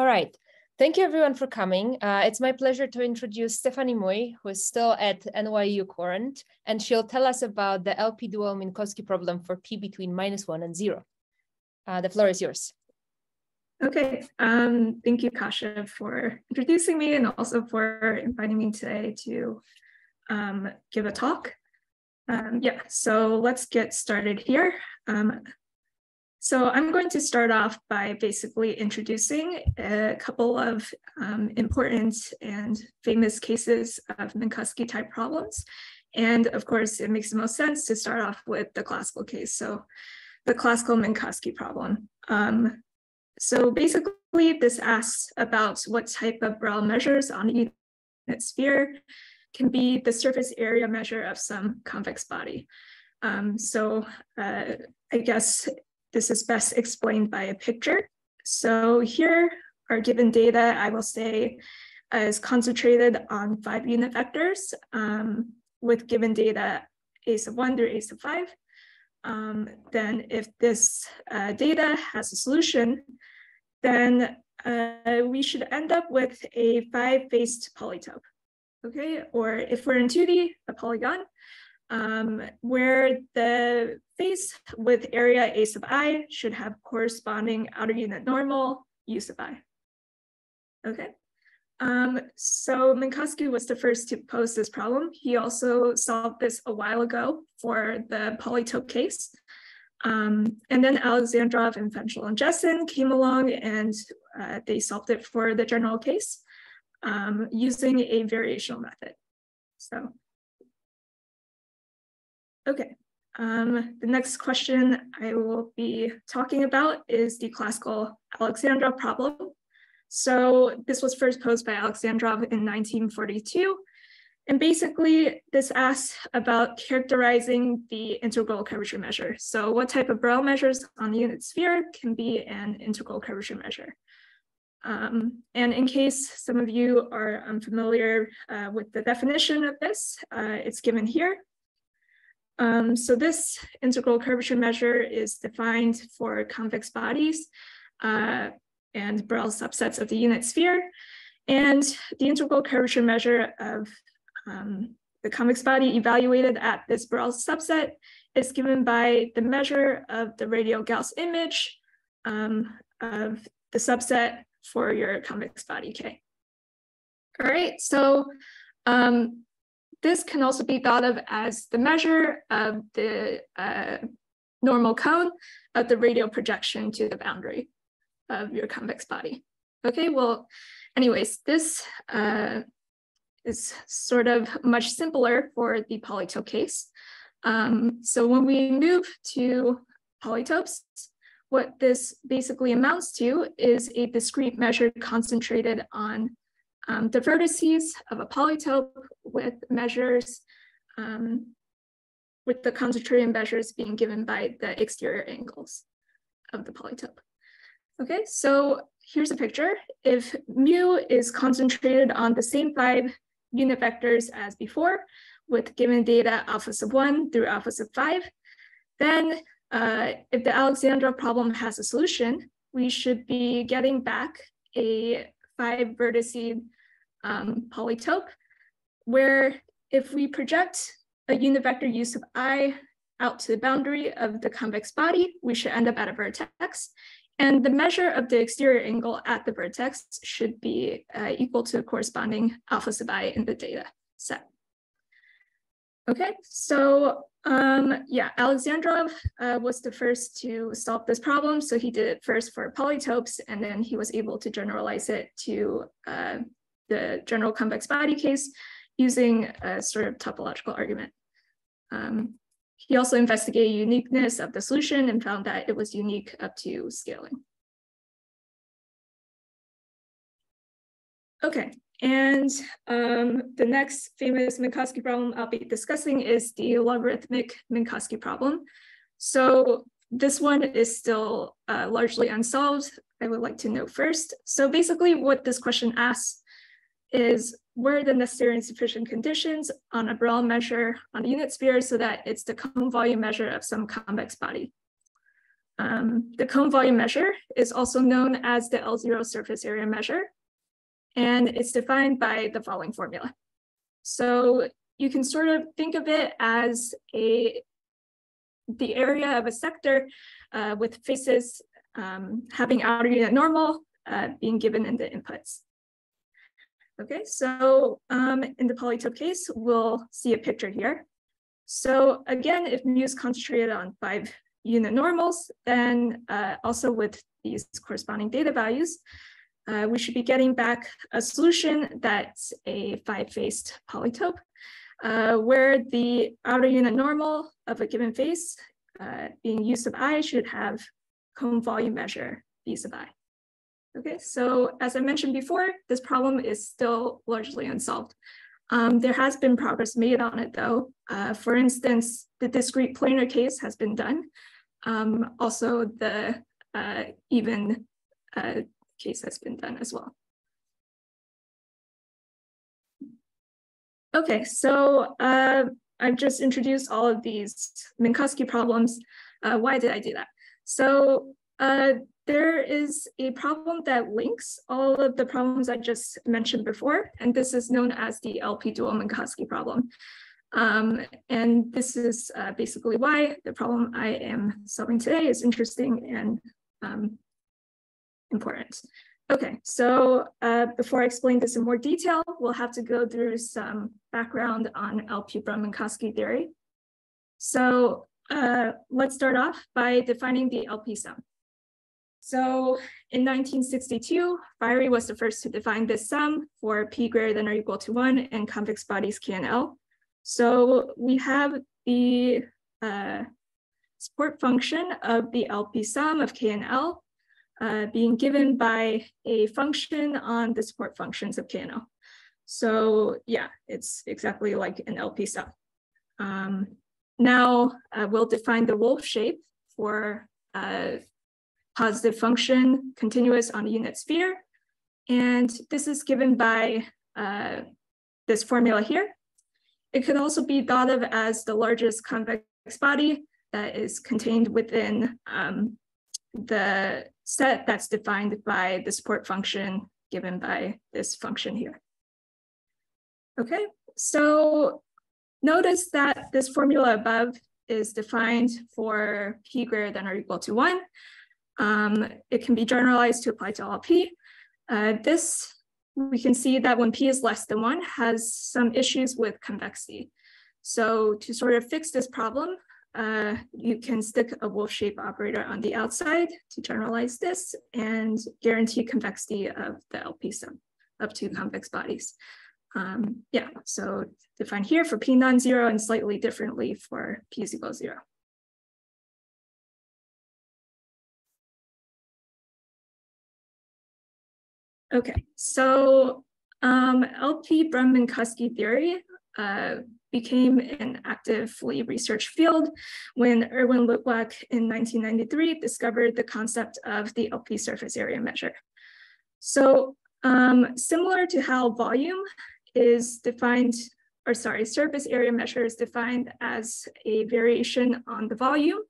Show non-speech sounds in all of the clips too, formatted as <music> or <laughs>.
All right. Thank you everyone for coming. Uh, it's my pleasure to introduce Stephanie Mui, who is still at NYU Courant, and she'll tell us about the LP dual Minkowski problem for P between minus one and zero. Uh, the floor is yours. Okay, um, thank you, Kasia, for introducing me and also for inviting me today to um, give a talk. Um, yeah, so let's get started here. Um, so I'm going to start off by basically introducing a couple of um, important and famous cases of Minkowski type problems. And of course, it makes the most sense to start off with the classical case. So the classical Minkowski problem. Um, so basically this asks about what type of Borel measures on a unit sphere can be the surface area measure of some convex body. Um, so uh, I guess this is best explained by a picture. So here our given data, I will say, is concentrated on five unit vectors um, with given data a sub one through a sub five. Um, then if this uh, data has a solution, then uh, we should end up with a five-faced polytope, okay? Or if we're in 2D, a polygon, um, where the face with area A sub i should have corresponding outer unit normal U sub i. Okay. Um, so Minkowski was the first to pose this problem. He also solved this a while ago for the polytope case. Um, and then Alexandrov and Fenchel and Jessen came along and uh, they solved it for the general case um, using a variational method. So Okay, um, the next question I will be talking about is the classical Alexandrov problem. So this was first posed by Alexandrov in 1942. And basically this asks about characterizing the integral curvature measure. So what type of Borel measures on the unit sphere can be an integral curvature measure? Um, and in case some of you are unfamiliar uh, with the definition of this, uh, it's given here. Um, so this integral curvature measure is defined for convex bodies uh, and Borel subsets of the unit sphere. And the integral curvature measure of um, the convex body evaluated at this Borel subset is given by the measure of the radial Gauss image um, of the subset for your convex body K. All right, so um, this can also be thought of as the measure of the uh, normal cone of the radial projection to the boundary of your convex body. Okay, well, anyways, this uh, is sort of much simpler for the polytope case. Um, so when we move to polytopes, what this basically amounts to is a discrete measure concentrated on um, the vertices of a polytope with measures, um, with the concentrated measures being given by the exterior angles of the polytope. Okay, so here's a picture. If mu is concentrated on the same five unit vectors as before, with given data alpha sub one through alpha sub five, then uh, if the Alexandrov problem has a solution, we should be getting back a five vertices um, polytope, where if we project a unit vector u sub i out to the boundary of the convex body, we should end up at a vertex. And the measure of the exterior angle at the vertex should be uh, equal to the corresponding alpha sub i in the data set. Okay, so um, yeah, Alexandrov uh, was the first to solve this problem. So he did it first for polytopes, and then he was able to generalize it to uh, the general convex body case using a sort of topological argument. Um, he also investigated uniqueness of the solution and found that it was unique up to scaling. Okay, and um, the next famous Minkowski problem I'll be discussing is the logarithmic Minkowski problem. So this one is still uh, largely unsolved. I would like to know first. So basically what this question asks is where the necessary and sufficient conditions on a Borel measure on the unit sphere so that it's the cone volume measure of some convex body. Um, the cone volume measure is also known as the L0 surface area measure, and it's defined by the following formula. So you can sort of think of it as a the area of a sector uh, with faces um, having outer unit normal uh, being given in the inputs. Okay, so um, in the polytope case, we'll see a picture here. So again, if mu is concentrated on five unit normals, then uh, also with these corresponding data values, uh, we should be getting back a solution that's a five-faced polytope, uh, where the outer unit normal of a given face being u sub i should have cone volume measure v sub i. Okay, so as I mentioned before, this problem is still largely unsolved. Um, there has been progress made on it though. Uh, for instance, the discrete planar case has been done. Um, also, the uh, even uh, case has been done as well. Okay, so uh, I've just introduced all of these Minkowski problems. Uh, why did I do that? So uh, there is a problem that links all of the problems I just mentioned before, and this is known as the LP dual Minkowski problem. Um, and this is uh, basically why the problem I am solving today is interesting and um, important. Okay, so uh, before I explain this in more detail, we'll have to go through some background on LP-Brunn-Minkowski theory. So uh, let's start off by defining the LP sum. So in 1962, Firey was the first to define this sum for P greater than or equal to one and convex bodies K and L. So we have the uh, support function of the LP sum of K and L uh, being given by a function on the support functions of K and L. So yeah, it's exactly like an LP sum. Um, now uh, we'll define the Wulff shape for uh, positive function continuous on the unit sphere. And this is given by uh, this formula here. It could also be thought of as the largest convex body that is contained within um, the set that's defined by the support function given by this function here. Okay, so notice that this formula above is defined for p greater than or equal to one. Um, it can be generalized to apply to all p. Uh, this, we can see that when p is less than one, has some issues with convexity. So to sort of fix this problem, uh, you can stick a Wulff shape operator on the outside to generalize this and guarantee convexity of the LP sum up to convex bodies. Um, yeah, so defined here for p non-zero and slightly differently for p is equal zero. Okay, so um, LP Brunn-Minkowski theory uh, became an actively researched field when Erwin Lutwak in 1993 discovered the concept of the LP surface area measure. So um, similar to how volume is defined, or sorry, surface area measure is defined as a variation on the volume,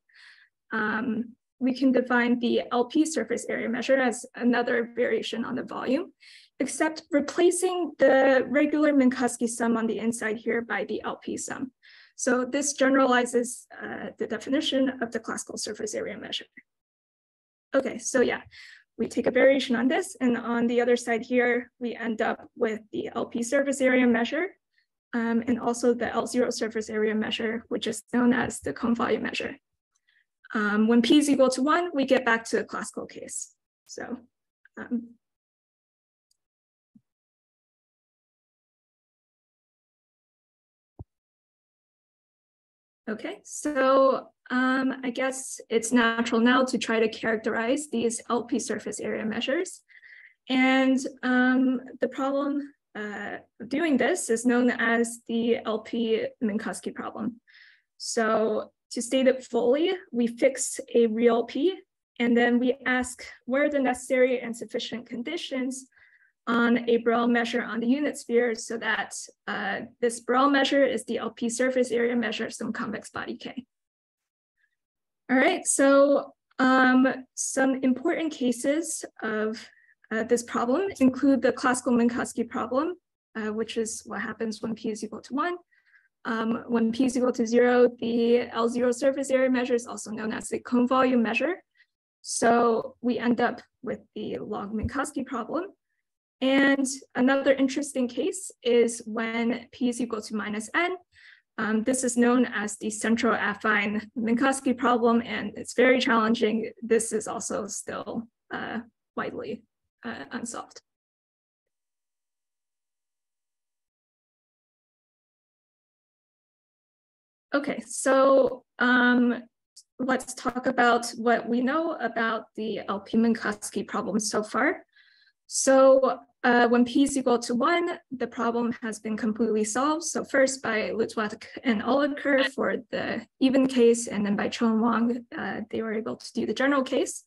um, we can define the LP surface area measure as another variation on the volume, except replacing the regular Minkowski sum on the inside here by the LP sum. So this generalizes uh, the definition of the classical surface area measure. Okay, so yeah, we take a variation on this, and on the other side here, we end up with the LP surface area measure, um, and also the L0 surface area measure, which is known as the cone volume measure. Um, when p is equal to one, we get back to the classical case. So um, Okay, so um, I guess it's natural now to try to characterize these LP surface area measures. And um, the problem uh, of doing this is known as the LP Minkowski problem. So to state it fully, we fix a real P, and then we ask where the necessary and sufficient conditions on a Borel measure on the unit sphere so that uh, this Borel measure is the LP surface area measure of some convex body K. All right, so Um, some important cases of uh, this problem include the classical Minkowski problem, uh, which is what happens when p is equal to one. Um, when p is equal to zero, the L0 surface area measure is also known as the cone volume measure. So we end up with the log Minkowski problem. And another interesting case is when p is equal to minus n. Um, this is known as the central affine Minkowski problem, and it's very challenging. This is also still uh, widely uh, unsolved. Okay, so um, let's talk about what we know about the LP Minkowski problem so far. So uh, when p is equal to one, the problem has been completely solved. So first by Lutwak and Oliker for the even case, and then by Chou and Wang, uh, they were able to do the general case.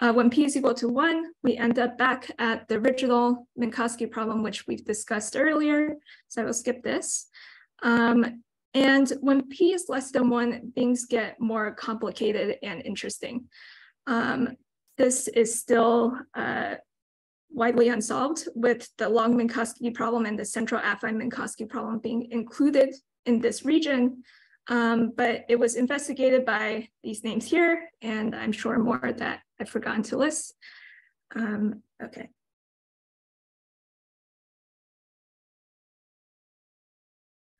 Uh, when p is equal to one, we end up back at the original Minkowski problem, which we've discussed earlier. So I will skip this. Um, and when p is less than one, things get more complicated and interesting. Um, this is still uh, widely unsolved with the log Minkowski problem and the central affine Minkowski problem being included in this region. Um, but it was investigated by these names here, and I'm sure more that I've forgotten to list. Um, okay.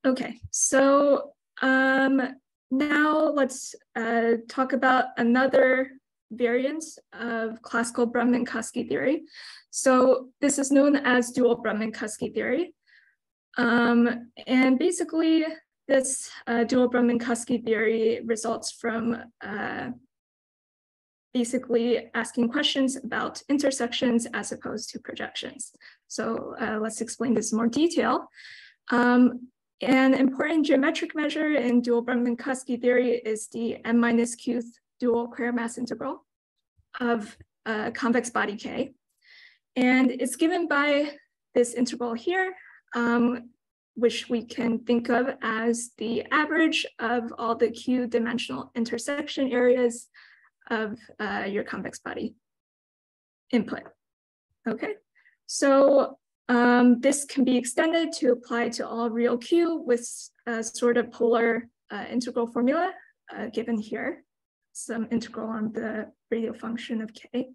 Okay, so um, now let's uh, talk about another variant of classical Brunn-Minkowski theory. So this is known as dual Brunn-Minkowski theory. Um, and basically, this uh, dual Brunn-Minkowski theory results from uh, basically asking questions about intersections as opposed to projections. So uh, let's explain this in more detail. Um, an important geometric measure in dual Brunn-Minkowski theory is the m minus qth dual quermass integral of a convex body K. And it's given by this integral here, um, which we can think of as the average of all the q dimensional intersection areas of uh, your convex body input. Okay, so um, this can be extended to apply to all real q with a sort of polar uh, integral formula uh, given here, some integral on the radial function of k.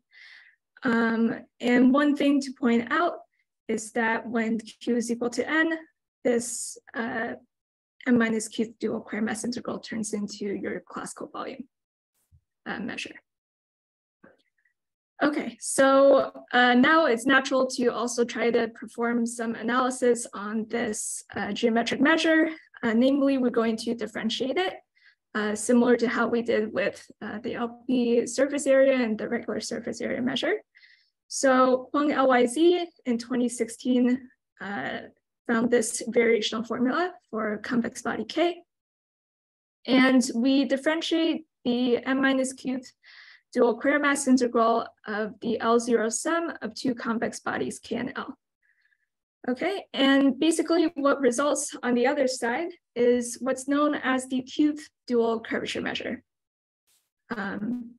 Um, and one thing to point out is that when q is equal to n, this uh, m minus q dual quermass integral turns into your classical volume uh, measure. Okay, so uh, now it's natural to also try to perform some analysis on this uh, geometric measure. Uh, namely, we're going to differentiate it, uh, similar to how we did with uh, the LP surface area and the regular surface area measure. So Huang LYZ in 2016 found this variational formula for convex body K. And we differentiate the m minus qth dual quermass integral of the L0 sum of two convex bodies K and L. Okay, and basically what results on the other side is what's known as the qth dual curvature measure. Um,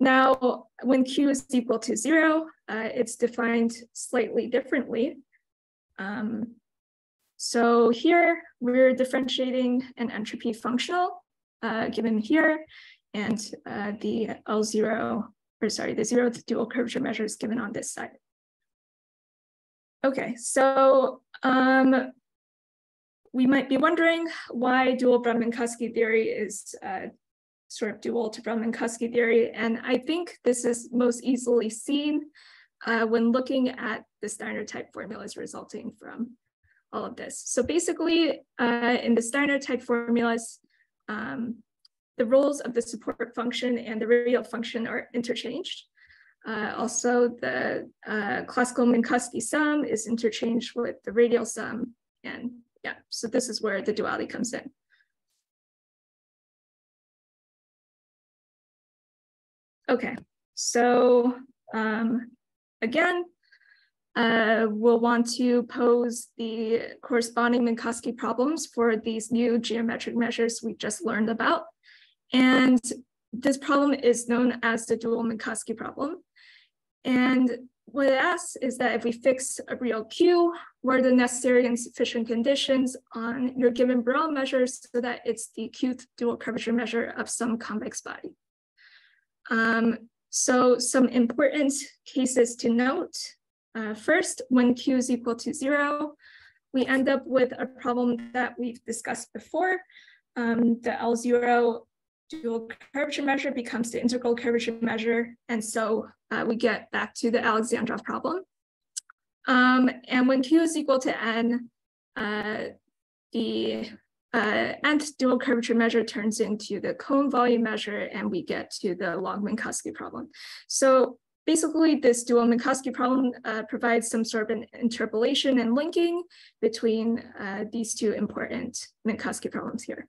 now, when Q is equal to zero, uh, it's defined slightly differently. Um, so here we're differentiating an entropy functional uh, given here, and uh, the L0, or sorry, the zeroth dual curvature measure is given on this side. Okay, so um, we might be wondering why dual Brunn-Minkowski theory is uh, sort of dual to Brunn-Minkowski theory. And I think this is most easily seen uh, when looking at the Steiner type formulas resulting from all of this. So basically, uh, in the Steiner type formulas, um, the roles of the support function and the radial function are interchanged. Uh, also, the uh, classical Minkowski sum is interchanged with the radial sum. And yeah, so this is where the duality comes in. Okay, so um, again, uh, we'll want to pose the corresponding Minkowski problems for these new geometric measures we just learned about. And this problem is known as the dual Minkowski problem. And what it asks is that if we fix a real Q, what are the necessary and sufficient conditions on your given Borel measure so that it's the Qth dual curvature measure of some convex body. Um, so some important cases to note. Uh, first, when Q is equal to zero, we end up with a problem that we've discussed before. Um, the L0 dual curvature measure becomes the integral curvature measure. And so uh, we get back to the Alexandrov problem. Um, and when Q is equal to N, uh, the uh, nth dual curvature measure turns into the cone volume measure and we get to the log Minkowski problem. So basically this dual Minkowski problem uh, provides some sort of an interpolation and linking between uh, these two important Minkowski problems here.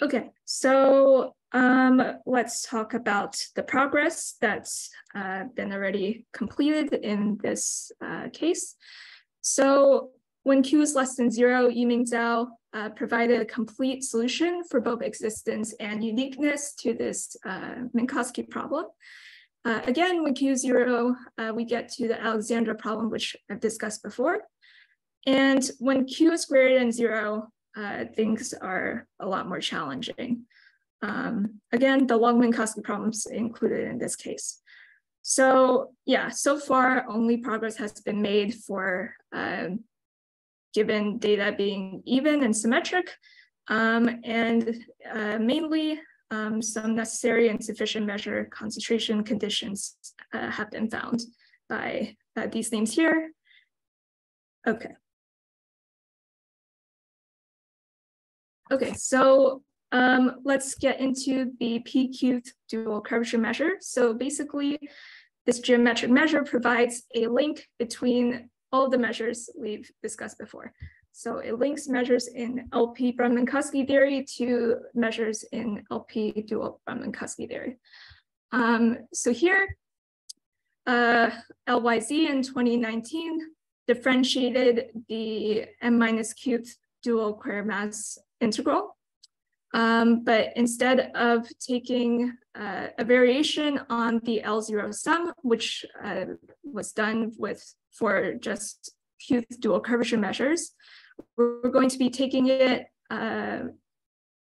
Okay, so um, let's talk about the progress that's uh, been already completed in this uh, case. So when Q is less than zero, Yiming Zhao uh, provided a complete solution for both existence and uniqueness to this uh, Minkowski problem. Uh, again, when Q is zero, uh, we get to the Alexandrov problem, which I've discussed before. And when Q is greater than zero, uh, things are a lot more challenging. Um, again, the log Minkowski problems included in this case. So yeah, so far only progress has been made for uh, given data being even and symmetric, um, and uh, mainly um, some necessary and sufficient measure concentration conditions uh, have been found by uh, these names here. Okay. Okay, so um, let's get into the PQ dual curvature measure. So basically, this geometric measure provides a link between all the measures we've discussed before. So it links measures in LP Brunn-Minkowski theory to measures in LP dual Brunn-Minkowski theory. Um, so here, uh, LYZ in 2019 differentiated the m minus cubed dual quermass integral. Um, but instead of taking uh, a variation on the L0 sum, which uh, was done with for just Q dual curvature measures, we're going to be taking it uh,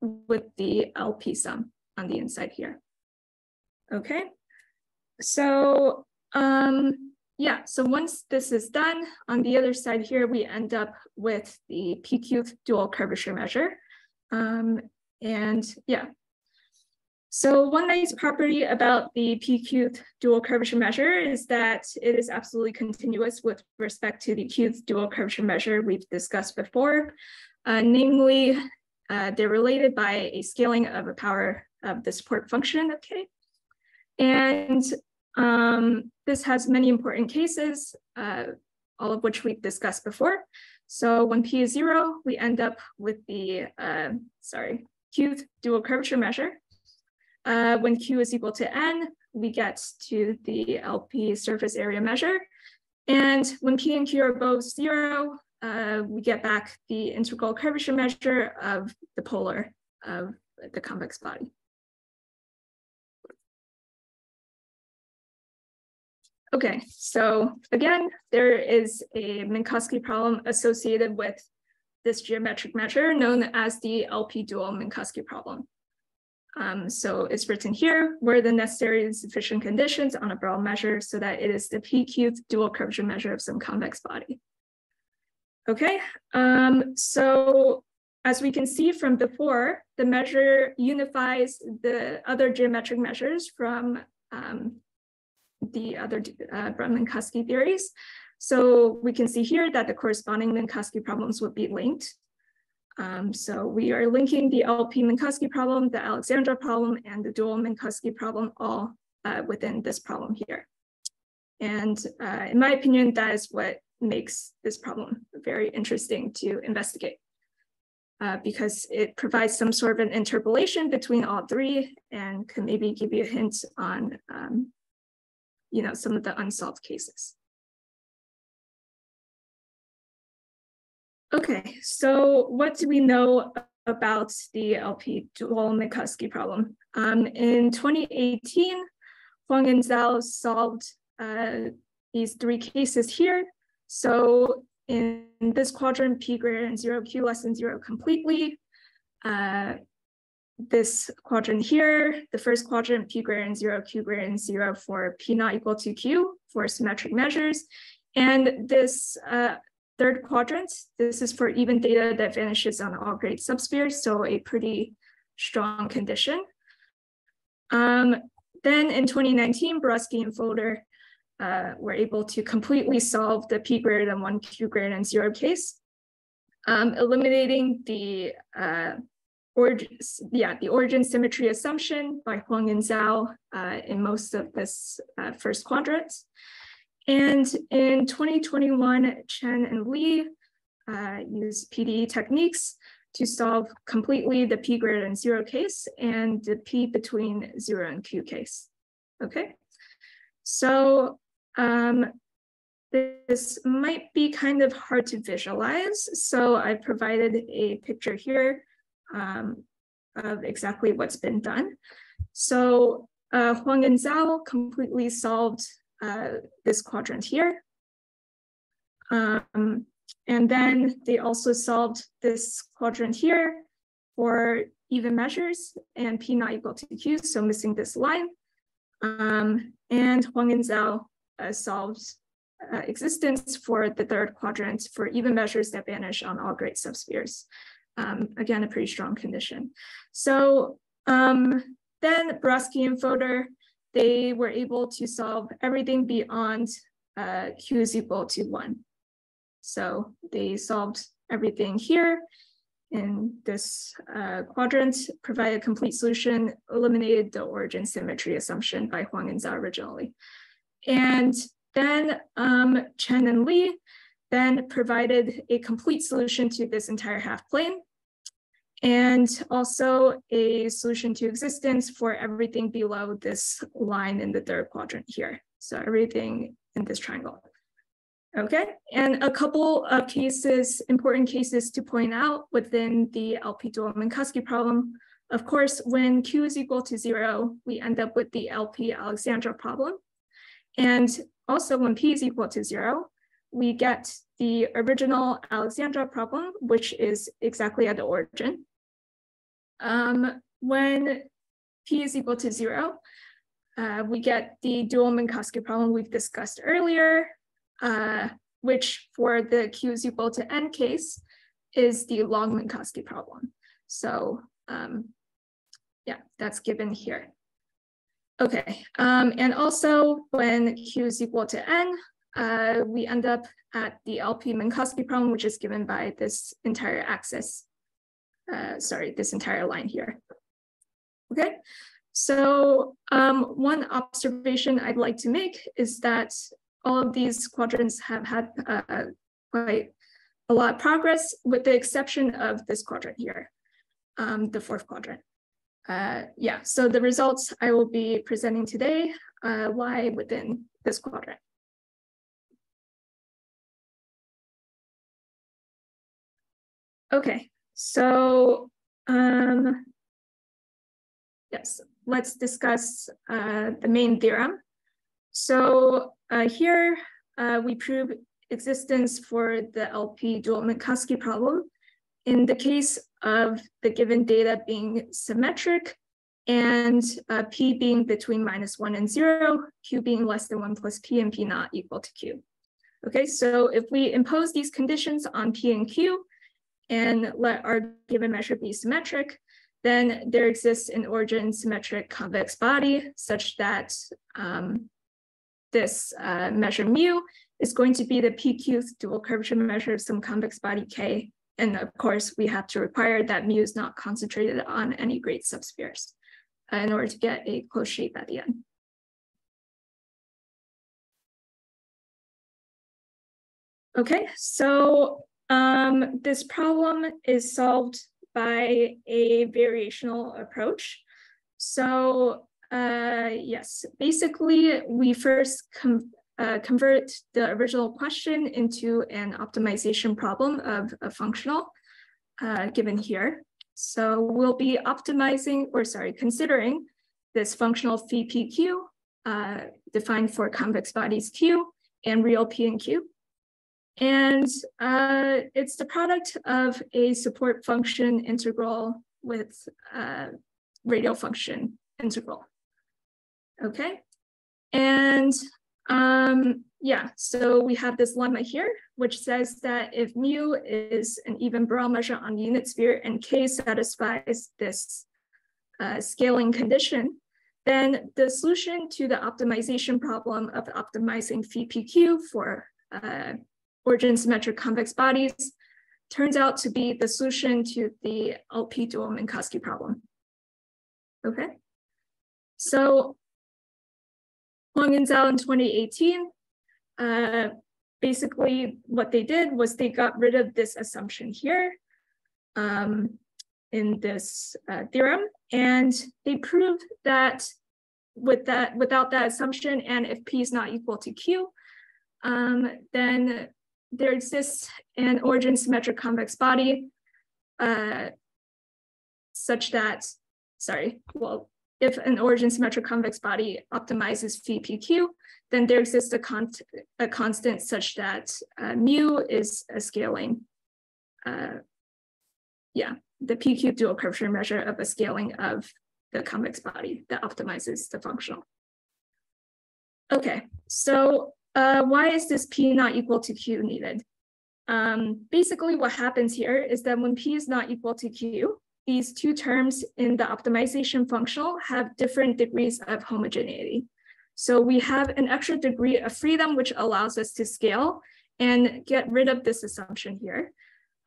with the LP sum on the inside here. Okay, so um, yeah, so once this is done, on the other side here, we end up with the PQ dual curvature measure. Um, and yeah, so one nice property about the PQ dual curvature measure is that it is absolutely continuous with respect to the Q dual curvature measure we've discussed before. Uh, namely, uh, they're related by a scaling of a power of the support function of K. And um, this has many important cases, uh, all of which we've discussed before. So when P is zero, we end up with the, uh, sorry, Q dual curvature measure. Uh, when Q is equal to N, we get to the LP surface area measure. And when P and Q are both zero, uh, we get back the integral curvature measure of the polar of the convex body. Okay, so again, there is a Minkowski problem associated with this geometric measure known as the LP dual Minkowski problem. Um, so it's written here where the necessary and sufficient conditions on a Borel measure so that it is the PQ dual curvature measure of some convex body. Okay, um, so as we can see from before, the measure unifies the other geometric measures from um, the other uh, Brunn-Minkowski theories. So we can see here that the corresponding Minkowski problems would be linked. Um, so we are linking the LP Minkowski problem, the Alexandrov problem, and the dual Minkowski problem all uh, within this problem here. And uh, in my opinion, that is what makes this problem very interesting to investigate. Uh, because it provides some sort of an interpolation between all three and can maybe give you a hint on um, you know, some of the unsolved cases. Okay, so what do we know about the LP dual Minkowski problem? Um, in 2018, Huang and Zhao solved uh, these three cases here. So in this quadrant, p greater than zero, q less than zero completely. Uh, this quadrant here, the first quadrant, p greater than zero, q greater than zero for p not equal to q for symmetric measures. And this uh, third quadrant, this is for even data that vanishes on all great subspheres, so a pretty strong condition. Um, then in 2019, Böröczky and Fodor uh, were able to completely solve the p greater than one, q greater than zero case, um, eliminating the uh, yeah, the origin symmetry assumption by Huang and Zhao uh, in most of this uh, first quadrant. And in 2021, Chen and Li uh, used PDE techniques to solve completely the p greater than zero case and the p between zero and q case. Okay, so um, this might be kind of hard to visualize. So I provided a picture here um, of exactly what's been done. So uh, Huang and Zhao completely solved uh, this quadrant here. Um, and then they also solved this quadrant here for even measures and p not equal to q, so missing this line. Um, and Huang and Zhao uh, solved uh, existence for the third quadrant for even measures that vanish on all great subspheres. Um, again, a pretty strong condition. So um, then Böröczky and Fodor, they were able to solve everything beyond uh, q is equal to one. So they solved everything here in this uh, quadrant, provided a complete solution, eliminated the origin symmetry assumption by Huang and Zhao originally. And then um, Chen and Li then provided a complete solution to this entire half plane and also a solution to existence for everything below this line in the third quadrant here. So everything in this triangle. Okay, and a couple of cases, important cases to point out within the LP dual Minkowski problem. Of course, when Q is equal to zero, we end up with the LP Alexandrov problem. And also when P is equal to zero, we get the original Alexandrov problem, which is exactly at the origin. Um, when P is equal to zero, uh, we get the dual Minkowski problem we've discussed earlier, uh, which for the q is equal to n case is the log Minkowski problem. So um, yeah, that's given here. Okay, um, and also when q is equal to n, uh, we end up at the LP Minkowski problem, which is given by this entire axis. Uh, sorry, this entire line here. Okay, so um, one observation I'd like to make is that all of these quadrants have had uh, quite a lot of progress with the exception of this quadrant here, um, the fourth quadrant. Uh, yeah, so the results I will be presenting today uh, lie within this quadrant. Okay, so um, yes, let's discuss uh, the main theorem. So uh, here uh, we prove existence for the LP dual Minkowski problem in the case of the given data being symmetric and uh, p being between minus one and zero, q being less than one plus p and p not equal to q. Okay, so if we impose these conditions on p and q and let our given measure be symmetric, then there exists an origin symmetric convex body such that um, this uh, measure mu is going to be the PQ dual curvature measure of some convex body K. And of course, we have to require that mu is not concentrated on any great subspheres uh, in order to get a closed shape at the end. Okay, so um, this problem is solved by a variational approach. So uh, yes, basically we first uh, convert the original question into an optimization problem of a functional uh, given here. So we'll be optimizing, or sorry, considering this functional phi pq uh, defined for convex bodies q and real p and q. And uh, it's the product of a support function integral with uh, radial function integral. Okay, and um, yeah, so we have this lemma here, which says that if mu is an even Borel measure on the unit sphere and k satisfies this uh, scaling condition, then the solution to the optimization problem of optimizing phi pq for uh, origin symmetric convex bodies turns out to be the solution to the LP dual Minkowski problem. Okay, so Huang and Zhao in 2018, uh, basically what they did was they got rid of this assumption here um, in this uh, theorem, and they proved that with that without that assumption, and if p is not equal to q, um, then there exists an origin symmetric convex body uh, such that, sorry, well, if an origin symmetric convex body optimizes phi pq, then there exists a, con a constant such that uh, mu is a scaling, uh, yeah, the pq dual curvature measure of a scaling of the convex body that optimizes the functional. Okay, so uh, why is this P not equal to Q needed? Um, basically what happens here is that when P is not equal to Q, these two terms in the optimization functional have different degrees of homogeneity. So we have an extra degree of freedom, which allows us to scale and get rid of this assumption here.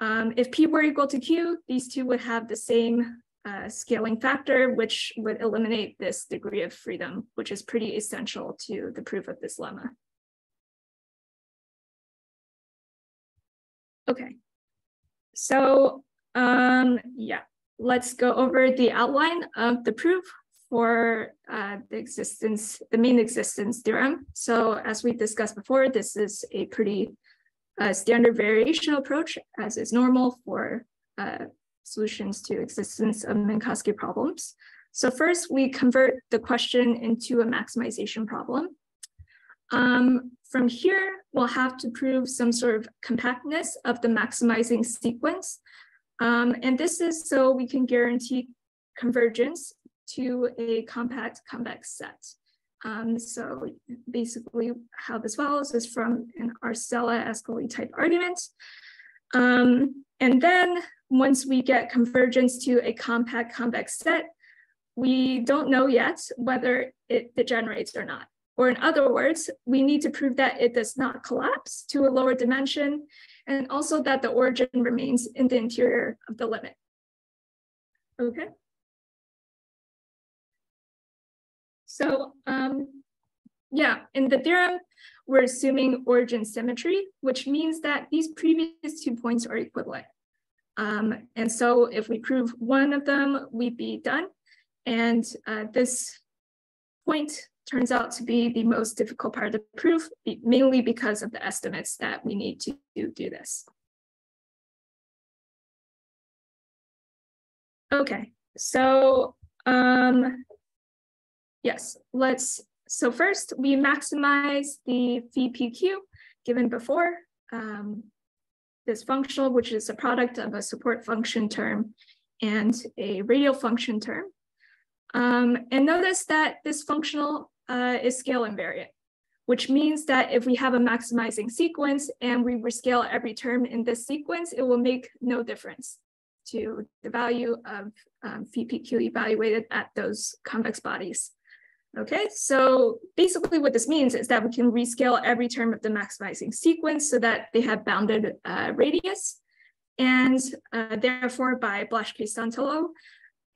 Um, if P were equal to Q, these two would have the same uh, scaling factor, which would eliminate this degree of freedom, which is pretty essential to the proof of this lemma. Okay, so um, yeah, let's go over the outline of the proof for uh, the existence, the mean existence theorem. So as we discussed before, this is a pretty uh, standard variational approach as is normal for uh, solutions to existence of Minkowski problems. So first we convert the question into a maximization problem. Um, from here, we'll have to prove some sort of compactness of the maximizing sequence. Um, and this is so we can guarantee convergence to a compact convex set. Um, so basically how this follows is from an Arzelà-Ascoli type argument. Um, and then once we get convergence to a compact convex set, we don't know yet whether it degenerates or not. Or in other words, we need to prove that it does not collapse to a lower dimension and also that the origin remains in the interior of the limit. Okay. So um, yeah, in the theorem, we're assuming origin symmetry, which means that these previous two points are equivalent. Um, and so if we prove one of them, we'd be done. And uh, this point turns out to be the most difficult part of the proof, mainly because of the estimates that we need to do this. Okay, so um, yes, let's, so first we maximize the VPQ given before, um, this functional, which is a product of a support function term and a radial function term. Um, and notice that this functional uh, is scale invariant, which means that if we have a maximizing sequence and we rescale every term in this sequence, it will make no difference to the value of um, phi PQ evaluated at those convex bodies. Okay, so basically what this means is that we can rescale every term of the maximizing sequence so that they have bounded uh, radius. And uh, therefore by Blaschke-Santalo,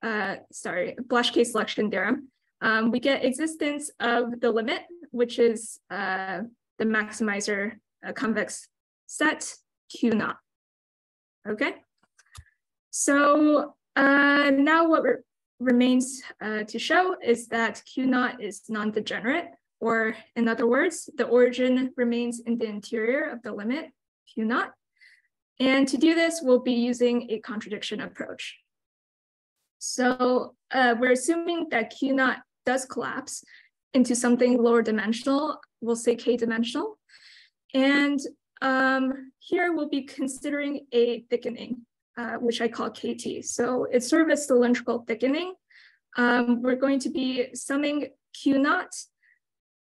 uh, sorry, Blaschke selection theorem, um, we get existence of the limit, which is uh, the maximizer uh, convex set Q naught. Okay, so uh, now what re remains uh, to show is that Q naught is non-degenerate or in other words, the origin remains in the interior of the limit, Q naught. And to do this, we'll be using a contradiction approach. So uh, we're assuming that Q naught does collapse into something lower dimensional, we'll say K dimensional. And um, here we'll be considering a thickening, uh, which I call KT. So it's sort of a cylindrical thickening. Um, we're going to be summing Q naught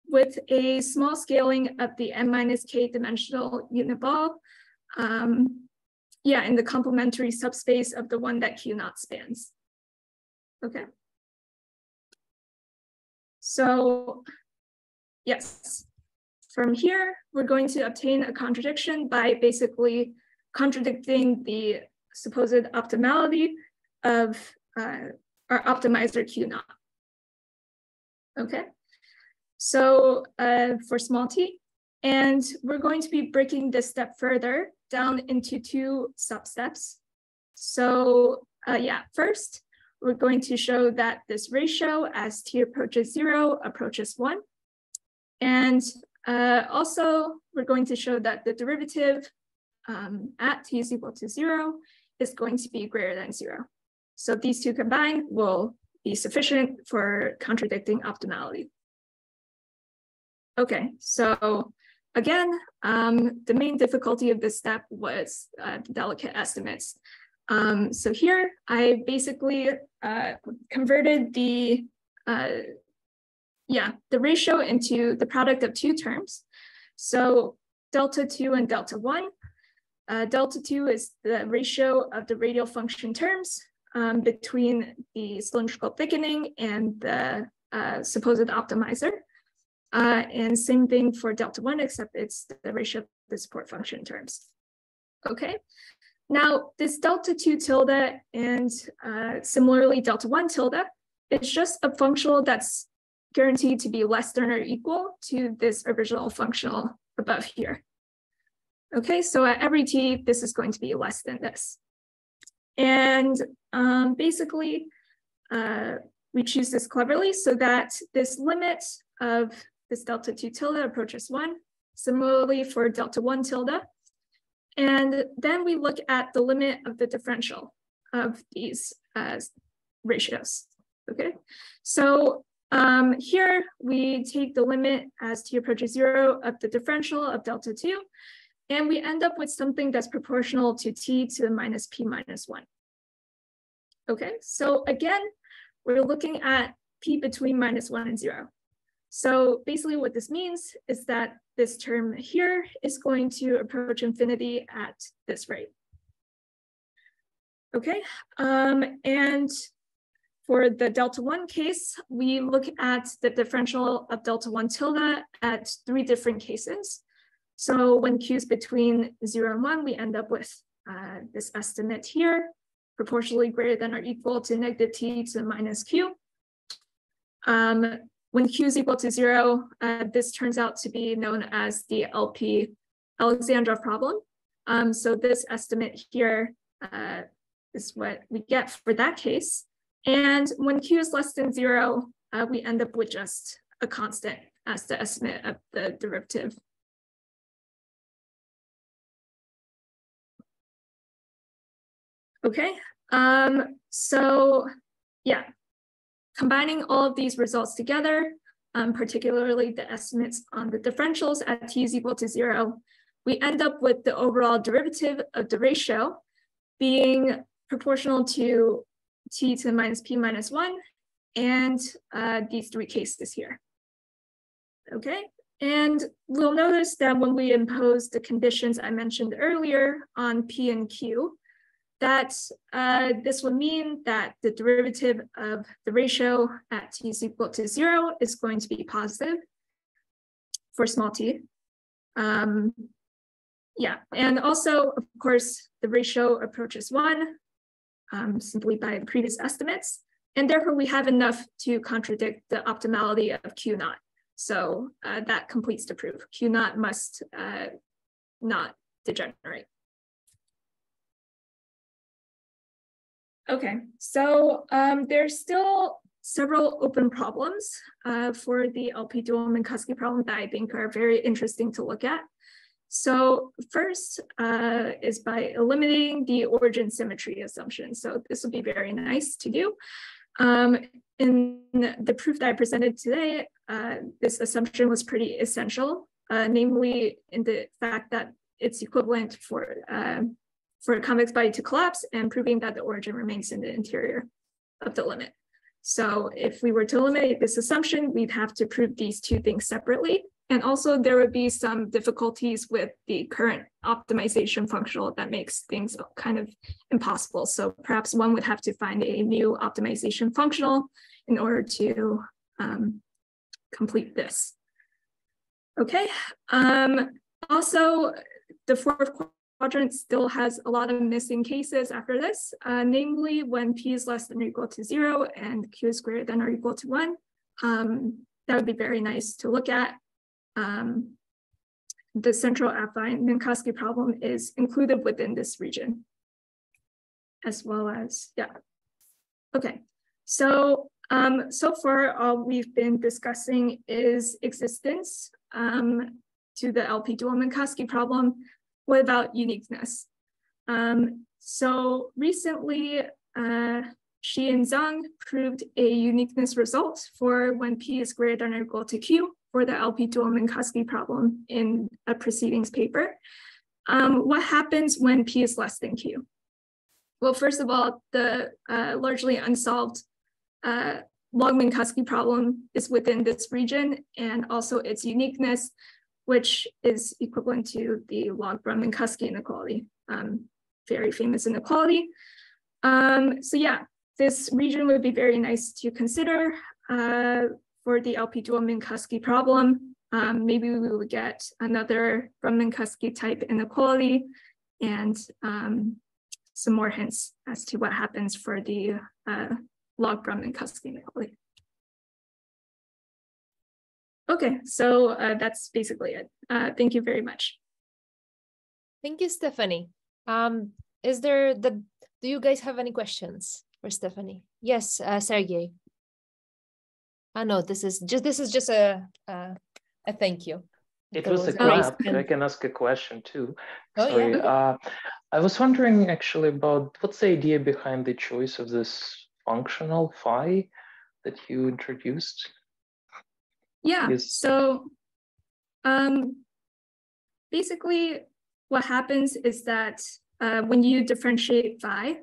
with a small scaling of the n minus k dimensional unit ball. Um, yeah, in the complementary subspace of the one that Q naught spans. Okay. So yes, from here, we're going to obtain a contradiction by basically contradicting the supposed optimality of uh, our optimizer Q naught. Okay, so uh, for small t, and we're going to be breaking this step further down into two substeps. So uh, yeah, first, we're going to show that this ratio as t approaches zero approaches one. And uh, also, we're going to show that the derivative um, at t is equal to zero is going to be greater than zero. So these two combined will be sufficient for contradicting optimality. Okay, so again, um, the main difficulty of this step was uh, delicate estimates. Um, so here I basically uh, converted the uh, yeah, the ratio into the product of two terms. So delta two and delta one. Uh, delta two is the ratio of the radial function terms um, between the cylindrical thickening and the uh, supposed optimizer. Uh, and same thing for delta one, except it's the ratio of the support function terms. Okay, now this delta two tilde and uh, similarly delta one tilde is just a functional that's guaranteed to be less than or equal to this original functional above here. Okay, so at every t, this is going to be less than this. And um, basically, uh, we choose this cleverly so that this limit of this delta 2 tilde approaches 1, similarly for delta 1 tilde. And then we look at the limit of the differential of these uh, ratios, okay? So um, here we take the limit as t approaches zero of the differential of delta two, and we end up with something that's proportional to t to the minus p minus one. Okay, so again, we're looking at p between minus one and zero. So basically what this means is that this term here is going to approach infinity at this rate. Okay, um, and for the delta one case, we look at the differential of delta one tilde at three different cases. So when q is between zero and one, we end up with uh, this estimate here, proportionally greater than or equal to negative t to the minus q. Um, when q is equal to zero, uh, this turns out to be known as the LP Alexandrov problem. Um, so this estimate here uh, is what we get for that case. And when Q is less than zero, uh, we end up with just a constant as the estimate of the derivative. Okay, um, so yeah, combining all of these results together, um, particularly the estimates on the differentials at t is equal to zero, we end up with the overall derivative of the ratio being proportional to t to the minus p minus one, and uh, these three cases here. Okay, and we'll notice that when we impose the conditions I mentioned earlier on p and q, that uh, this will mean that the derivative of the ratio at t is equal to zero is going to be positive for small t. Um, yeah, and also, of course, the ratio approaches one um, simply by the previous estimates. And therefore we have enough to contradict the optimality of Q naught. So uh, that completes the proof. Q naught must uh, not degenerate. Okay, so um, there's still several open problems uh, for the LP dual Minkowski problem that I think are very interesting to look at. So first uh, is by eliminating the origin symmetry assumption. So this would be very nice to do. Um, in the proof that I presented today, uh, this assumption was pretty essential, uh, namely in the fact that it's equivalent for, uh, for a convex body to collapse and proving that the origin remains in the interior of the limit. So if we were to eliminate this assumption, we'd have to prove these two things separately. And also there would be some difficulties with the current optimization functional that makes things kind of impossible. So perhaps one would have to find a new optimization functional in order to um, complete this. Okay, um, also the fourth quadrant still has a lot of missing cases after this, uh, namely when p is less than or equal to zero and q is greater than or equal to one. Um, that would be very nice to look at. Um, the central affine Minkowski problem is included within this region, as well as, yeah. Okay, so um, so far all we've been discussing is existence um, to the LP dual Minkowski problem what about uniqueness? Um, so recently, uh, Shi and Zhang proved a uniqueness result for when P is greater than or equal to Q for the LP dual Minkowski problem in a proceedings paper. Um, what happens when P is less than Q? Well, first of all, the uh, largely unsolved uh, log Minkowski problem is within this region and also its uniqueness which is equivalent to the log Brunn-Minkowski inequality, um, very famous inequality. Um, so yeah, this region would be very nice to consider uh, for the LP dual Minkowski problem. Um, maybe we would get another Brunn-Minkowski type inequality and um, some more hints as to what happens for the uh, log Brunn-Minkowski inequality. Okay, so uh, that's basically it. Uh, thank you very much. Thank you, Stephanie. Um, is there the, do you guys have any questions for Stephanie? Yes, uh, Sergey. I know this is just, this is just a, a, a thank you. It was a grab. I can ask a question too. Oh, Sorry. Yeah. Uh, I was wondering actually about what's the idea behind the choice of this functional phi that you introduced? Yeah. Yes. So um, basically what happens is that uh, when you differentiate phi,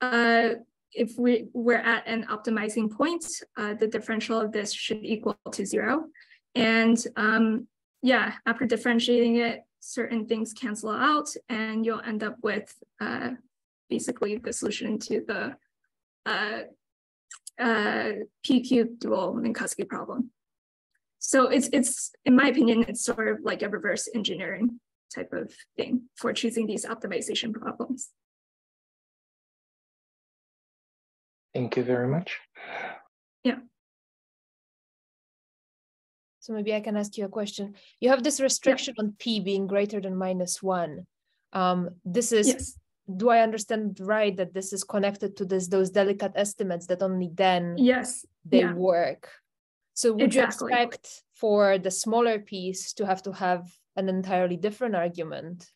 uh, if we, we're at an optimizing point, uh, the differential of this should equal to zero. And um, yeah, after differentiating it, certain things cancel out and you'll end up with uh, basically the solution to the uh, uh, PQ dual Minkowski problem. So it's it's in my opinion, it's sort of like a reverse engineering type of thing for choosing these optimization problems. Thank you very much. Yeah. So maybe I can ask you a question. You have this restriction yeah. on p being greater than minus one. Um, this is, yes. do I understand right that this is connected to this those delicate estimates that only then yes they yeah. work? So would exactly. you expect for the smaller piece to have to have an entirely different argument?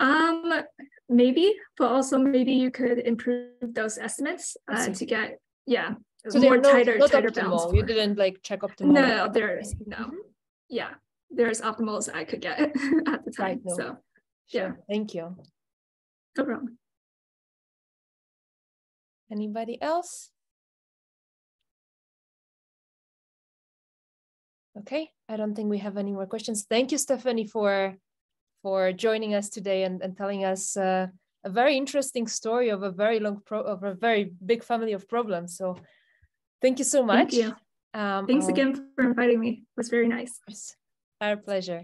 Um, maybe, but also maybe you could improve those estimates uh, to get yeah. So more no, tighter, not tighter optimal. You didn't like check optimal. No, there's no. Mm -hmm. Yeah, there's optimals I could get <laughs> at the time. Right, no. So sure. yeah. Thank you. No problem. Anybody else? Okay, I don't think we have any more questions. Thank you, Stephanie, for for joining us today and, and telling us uh, a very interesting story of a very long pro of a very big family of problems. So thank you so much. Thank you. Um, Thanks again for inviting me. It was very nice. Our pleasure.